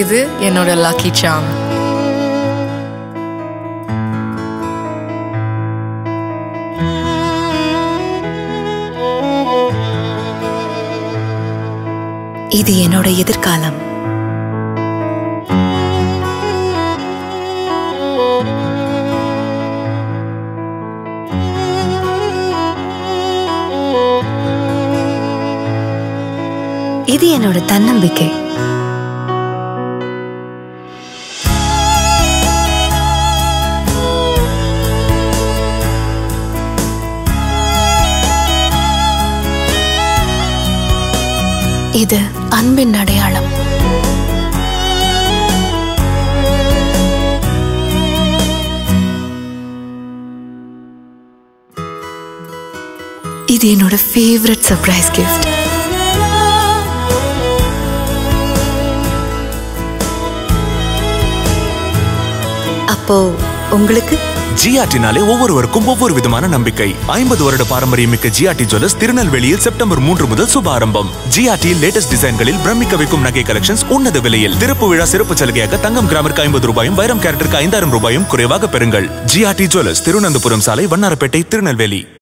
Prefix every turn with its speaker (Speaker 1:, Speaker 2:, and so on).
Speaker 1: இது என்னோட லக்கி சாம்
Speaker 2: இது என்னோட எதிர்காலம். இது என்னோட தன்னம்பிக்கை. இது அன்பின் அடையாளம். இது என்னோட ஃபேவரட் சர்ப்ரைஸ் கிஃப்ட் அப்போ உங்களுக்கு?
Speaker 3: ஜிஆர்டினாலே ஒவ்வொருவருக்கும் ஒவ்வொரு விதமான நம்பிக்கை. ஐம்பது வருட பாரம்பரியமிக்க ஜிஆர்டி ஜுவல்லர்ஸ் திருநெல்வேலியில் செப்டம்பர் மூன்று முதல் சுப ஆரம்பம் ஜிஆர்டி லேட்டஸ்ட் டிசைன்களில் பிரமிக்க வைக்கும் நகை கலெக்ஷன்ஸ் உன்னத விலையில். திறப்பு விழா சிறப்பு சலுகையாக தங்கம் கிராமிற்கு ஐம்பது ரூபாயும் வைரம் கேரட்டிற்கு ஐந்தாயிரம் ரூபாயும் குறைவாக பெறுங்கள். ஜிஆர்டி ஜுவல்லர்ஸ் திருவனந்தபுரம் சாலை வண்ணாரப்பேட்டை திருநெல்வேலி.